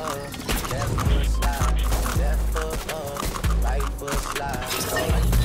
up, left foot slide, Death foot up, right foot slide.